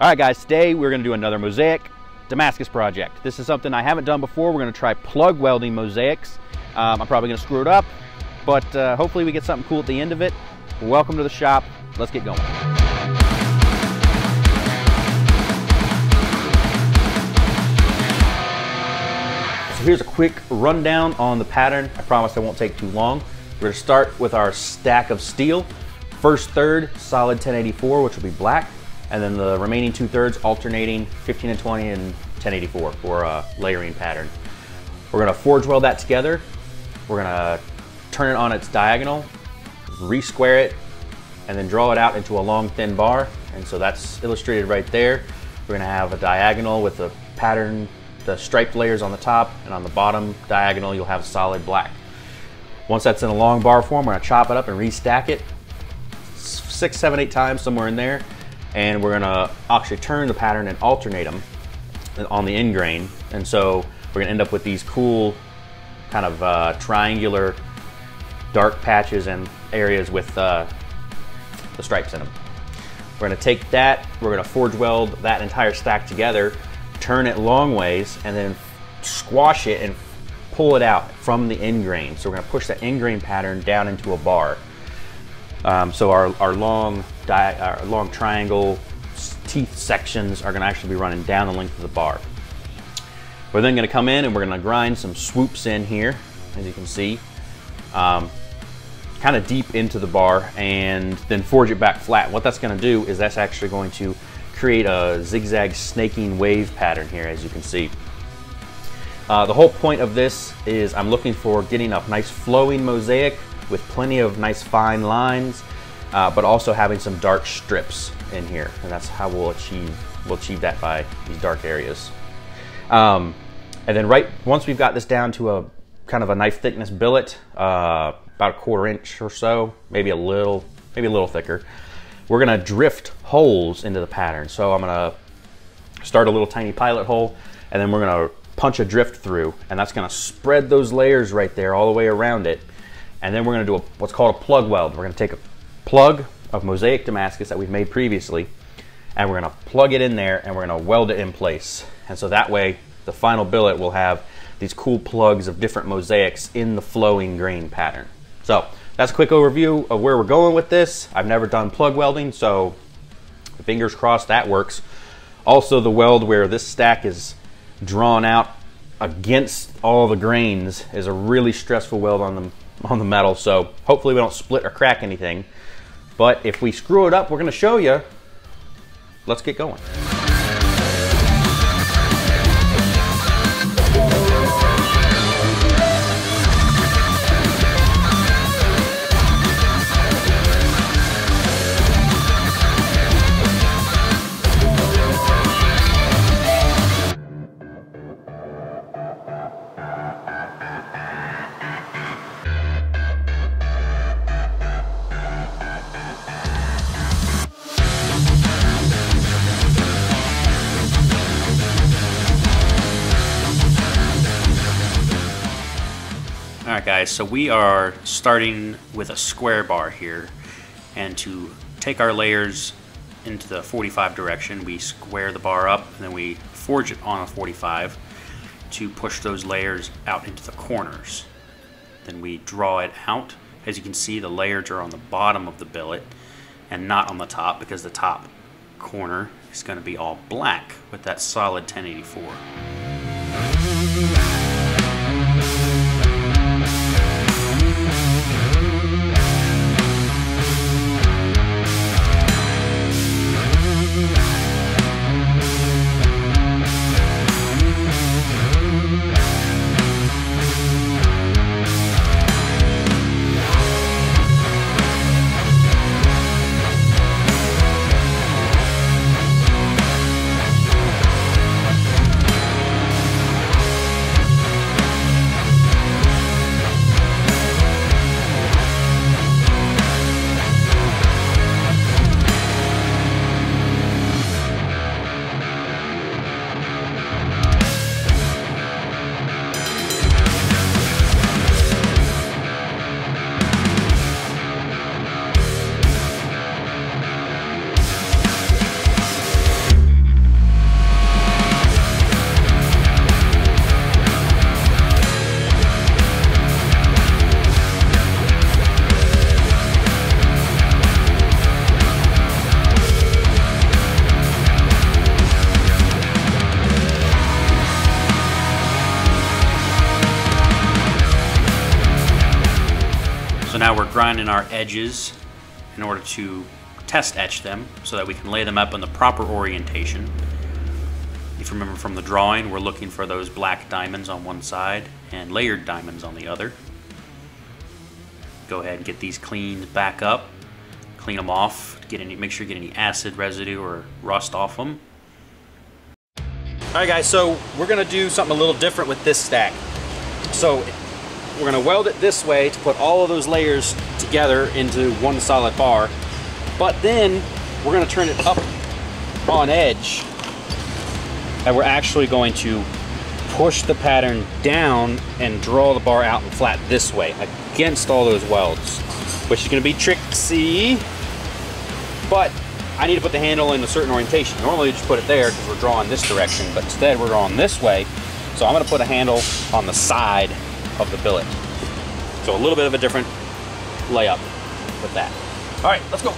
All right, guys, today we're gonna do another mosaic Damascus project. This is something I haven't done before. We're gonna try plug welding mosaics. Um, I'm probably gonna screw it up, but uh, hopefully we get something cool at the end of it. Welcome to the shop. Let's get going. So here's a quick rundown on the pattern. I promise I won't take too long. We're gonna start with our stack of steel. First third, solid 1084, which will be black and then the remaining two thirds alternating 15N20 and 1084 for a layering pattern. We're gonna forge weld that together. We're gonna turn it on its diagonal, re-square it, and then draw it out into a long thin bar. And so that's illustrated right there. We're gonna have a diagonal with the pattern, the striped layers on the top, and on the bottom diagonal you'll have solid black. Once that's in a long bar form, we're gonna chop it up and restack it six, seven, eight times, somewhere in there and we're gonna actually turn the pattern and alternate them on the end grain. And so we're gonna end up with these cool kind of uh, triangular dark patches and areas with uh, the stripes in them. We're gonna take that, we're gonna forge weld that entire stack together, turn it long ways, and then squash it and pull it out from the end grain. So we're gonna push that end grain pattern down into a bar. Um, so our, our long long triangle teeth sections are gonna actually be running down the length of the bar. We're then gonna come in and we're gonna grind some swoops in here, as you can see, um, kind of deep into the bar and then forge it back flat. What that's gonna do is that's actually going to create a zigzag snaking wave pattern here, as you can see. Uh, the whole point of this is I'm looking for getting a nice flowing mosaic with plenty of nice fine lines, uh, but also having some dark strips in here. And that's how we'll achieve, we'll achieve that by these dark areas. Um, and then right, once we've got this down to a kind of a knife thickness billet, uh, about a quarter inch or so, maybe a little, maybe a little thicker, we're gonna drift holes into the pattern. So I'm gonna start a little tiny pilot hole, and then we're gonna punch a drift through, and that's gonna spread those layers right there all the way around it. And then we're gonna do a, what's called a plug weld. We're gonna take a plug of mosaic Damascus that we've made previously, and we're gonna plug it in there and we're gonna weld it in place. And so that way, the final billet will have these cool plugs of different mosaics in the flowing grain pattern. So that's a quick overview of where we're going with this. I've never done plug welding, so fingers crossed that works. Also the weld where this stack is drawn out against all the grains is a really stressful weld on the on the metal. So hopefully we don't split or crack anything. But if we screw it up, we're gonna show you. Let's get going. Guys, so we are starting with a square bar here. And to take our layers into the 45 direction, we square the bar up and then we forge it on a 45 to push those layers out into the corners. Then we draw it out. As you can see, the layers are on the bottom of the billet and not on the top because the top corner is going to be all black with that solid 1084. Now we're grinding our edges in order to test etch them so that we can lay them up in the proper orientation. If you remember from the drawing, we're looking for those black diamonds on one side and layered diamonds on the other. Go ahead and get these cleaned back up, clean them off, get any, make sure you get any acid residue or rust off them. All right guys, so we're gonna do something a little different with this stack. So we're gonna weld it this way to put all of those layers together into one solid bar. But then we're gonna turn it up on edge and we're actually going to push the pattern down and draw the bar out and flat this way against all those welds, which is gonna be tricksy, but I need to put the handle in a certain orientation. Normally you just put it there because we're drawing this direction, but instead we're drawing this way. So I'm gonna put a handle on the side of the billet. So a little bit of a different layup with that. All right, let's go.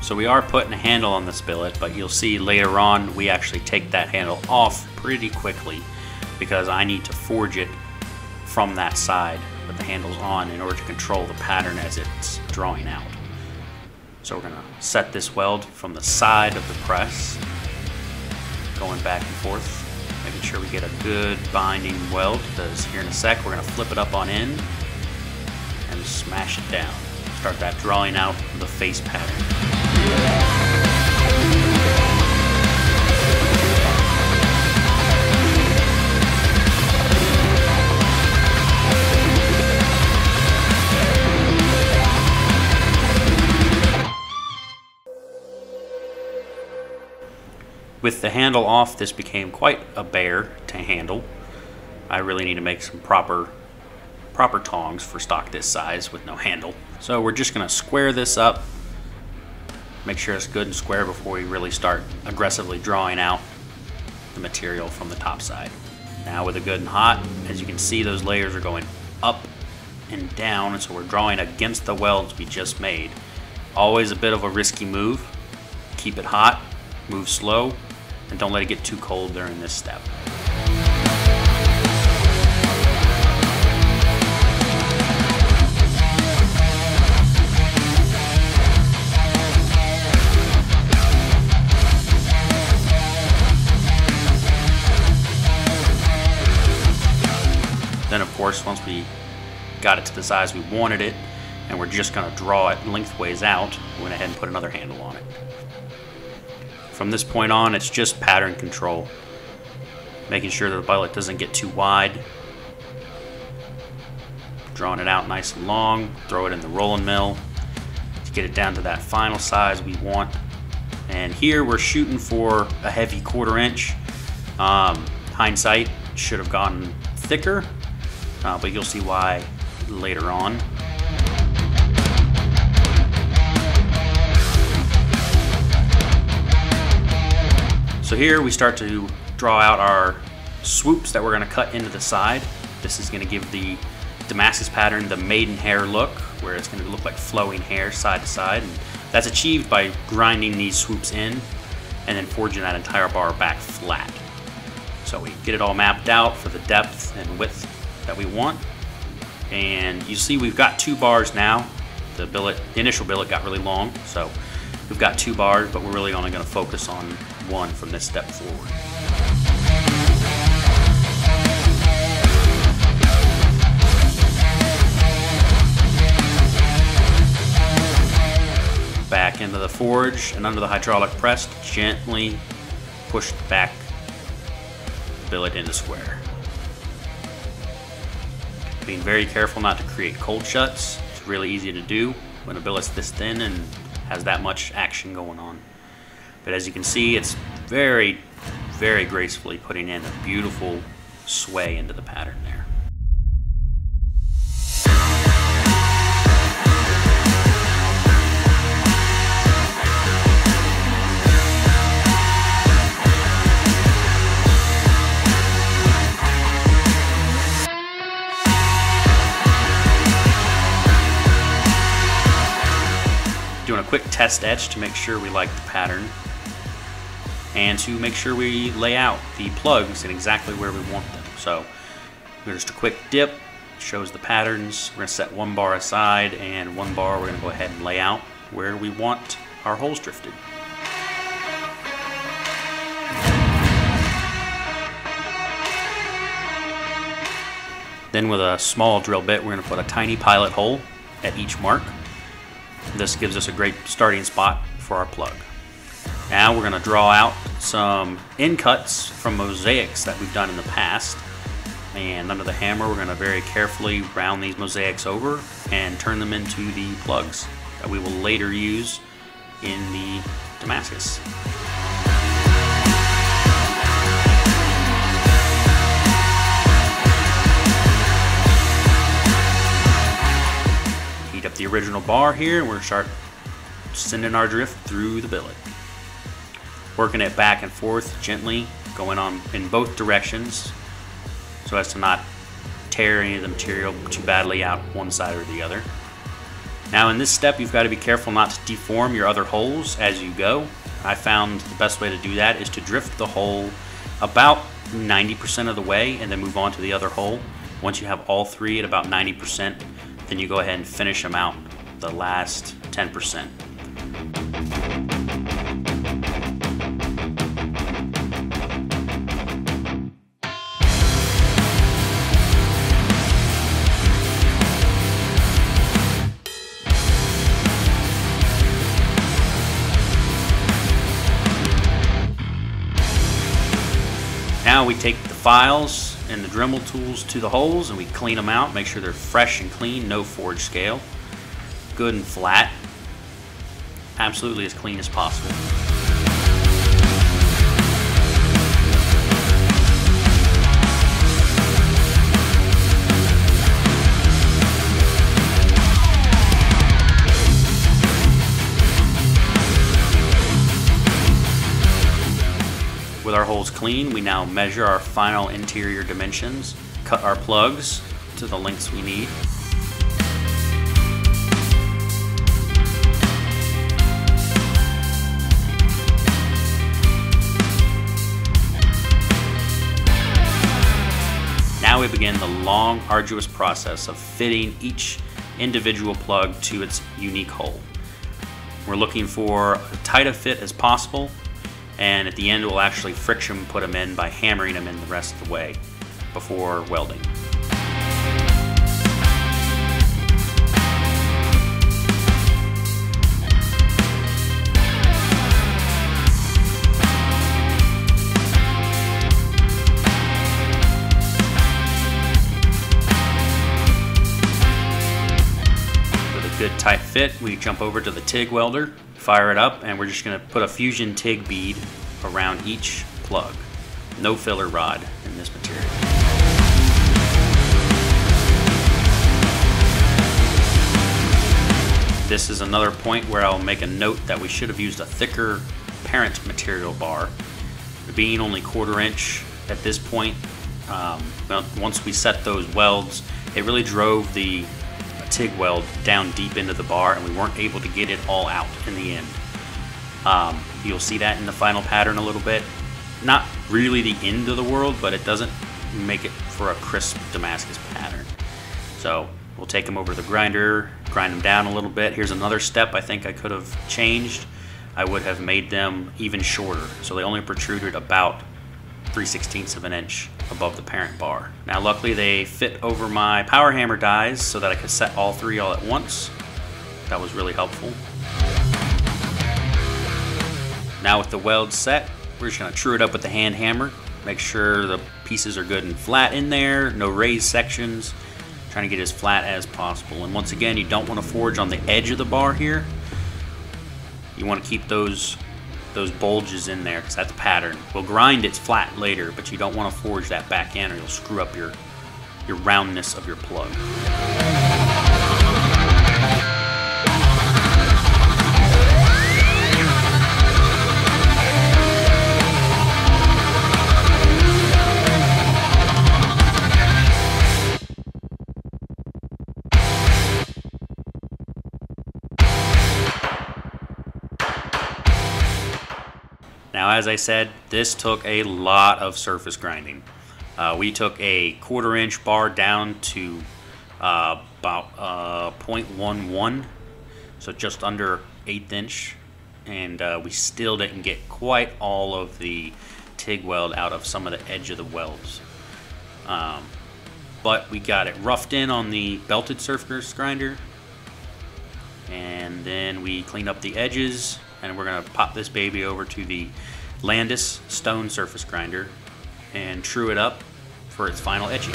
So we are putting a handle on this billet, but you'll see later on we actually take that handle off pretty quickly because I need to forge it from that side with the handles on in order to control the pattern as it's drawing out. So we're going to set this weld from the side of the press, going back and forth, making sure we get a good binding weld because here in a sec we're going to flip it up on end and smash it down. Start that drawing out the face pattern. With the handle off, this became quite a bear to handle. I really need to make some proper proper tongs for stock this size with no handle. So we're just gonna square this up Make sure it's good and square before we really start aggressively drawing out the material from the top side. Now with it good and hot, as you can see those layers are going up and down, and so we're drawing against the welds we just made. Always a bit of a risky move. Keep it hot, move slow, and don't let it get too cold during this step. Then of course, once we got it to the size we wanted it, and we're just gonna draw it lengthways out, we went ahead and put another handle on it. From this point on, it's just pattern control. Making sure that the billet doesn't get too wide. Drawing it out nice and long, throw it in the rolling mill to get it down to that final size we want. And here we're shooting for a heavy quarter inch. Um, hindsight should have gotten thicker, uh, but you'll see why later on. So here we start to draw out our swoops that we're going to cut into the side. This is going to give the Damascus pattern the maiden hair look, where it's going to look like flowing hair side to side. And that's achieved by grinding these swoops in and then forging that entire bar back flat. So we get it all mapped out for the depth and width that we want. And you see we've got two bars now. The billet, the initial billet got really long, so we've got two bars, but we're really only gonna focus on one from this step forward. Back into the forge and under the hydraulic press, gently push back the billet into square. Being very careful not to create cold shuts. It's really easy to do when a billet's this thin and has that much action going on. But as you can see, it's very, very gracefully putting in a beautiful sway into the pattern there. doing a quick test etch to make sure we like the pattern and to make sure we lay out the plugs in exactly where we want them. So just a quick dip, shows the patterns. We're gonna set one bar aside and one bar we're gonna go ahead and lay out where we want our holes drifted. Then with a small drill bit, we're to put a tiny pilot hole at each mark. This gives us a great starting spot for our plug. Now we're going to draw out some end cuts from mosaics that we've done in the past. And under the hammer, we're going to very carefully round these mosaics over and turn them into the plugs that we will later use in the Damascus. Heat up the original bar here and we're going to start sending our drift through the billet. Working it back and forth gently, going on in both directions so as to not tear any of the material too badly out one side or the other. Now in this step you've got to be careful not to deform your other holes as you go. I found the best way to do that is to drift the hole about 90% of the way and then move on to the other hole. Once you have all three at about 90%, then you go ahead and finish them out the last 10%. We take the files and the Dremel tools to the holes and we clean them out, make sure they're fresh and clean, no forge scale, good and flat, absolutely as clean as possible. With our holes clean, we now measure our final interior dimensions, cut our plugs to the lengths we need. Now we begin the long, arduous process of fitting each individual plug to its unique hole. We're looking for as tight a fit as possible and at the end we'll actually friction put them in by hammering them in the rest of the way before welding. Good tight fit, we jump over to the TIG welder fire it up, and we're just going to put a fusion TIG bead around each plug. No filler rod in this material. This is another point where I'll make a note that we should have used a thicker parent material bar. Being only quarter inch at this point, um, once we set those welds, it really drove the TIG weld down deep into the bar and we weren't able to get it all out in the end. Um, you'll see that in the final pattern a little bit. Not really the end of the world, but it doesn't make it for a crisp Damascus pattern. So we'll take them over to the grinder, grind them down a little bit. Here's another step I think I could have changed. I would have made them even shorter. So they only protruded about 3 16ths of an inch above the parent bar. Now luckily they fit over my power hammer dies so that I could set all three all at once. That was really helpful. Now with the weld set, we're just gonna true it up with the hand hammer. Make sure the pieces are good and flat in there, no raised sections. Trying to get as flat as possible. And once again, you don't want to forge on the edge of the bar here. You want to keep those those bulges in there because that's pattern. We'll grind it flat later, but you don't want to forge that back in or you'll screw up your, your roundness of your plug. As I said, this took a lot of surface grinding. Uh, we took a quarter inch bar down to uh, about uh, 0.11, so just under eighth inch, and uh, we still didn't get quite all of the TIG weld out of some of the edge of the welds. Um, but we got it roughed in on the belted surface grinder, and then we cleaned up the edges, and we're gonna pop this baby over to the Landis stone surface grinder and true it up for its final etching.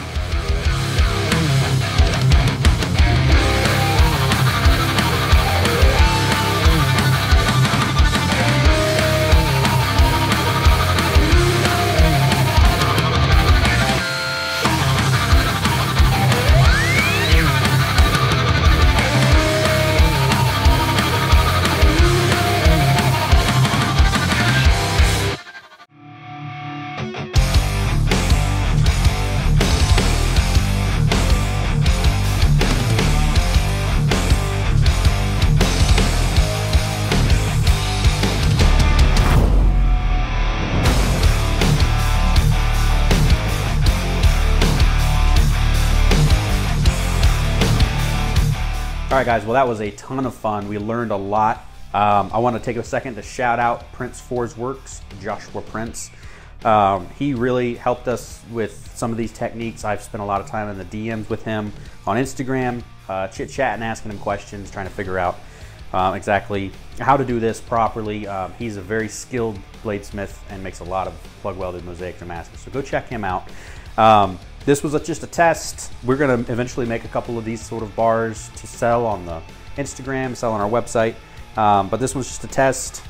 All right, guys. Well, that was a ton of fun. We learned a lot. Um, I want to take a second to shout out Prince Forge Works, Joshua Prince. Um, he really helped us with some of these techniques. I've spent a lot of time in the DMs with him on Instagram, uh, chit chatting, asking him questions, trying to figure out um, exactly how to do this properly. Um, he's a very skilled bladesmith and makes a lot of plug welded mosaic Damascus. So go check him out. Um, this was a, just a test. We're going to eventually make a couple of these sort of bars to sell on the Instagram, sell on our website. Um, but this was just a test.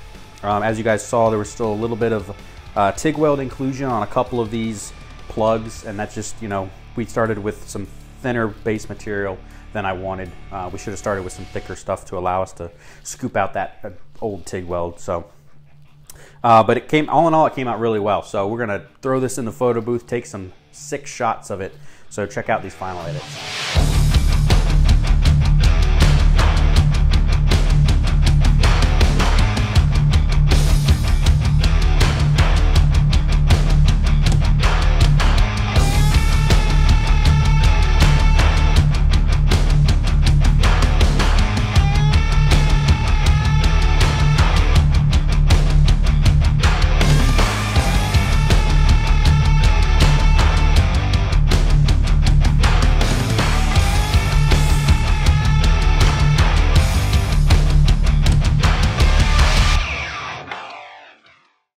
Um, as you guys saw, there was still a little bit of uh, TIG weld inclusion on a couple of these plugs, and that's just, you know, we started with some thinner base material than I wanted. Uh, we should have started with some thicker stuff to allow us to scoop out that uh, old TIG weld. So, uh, but it came, all in all, it came out really well. So we're gonna throw this in the photo booth, take some six shots of it. So check out these final edits.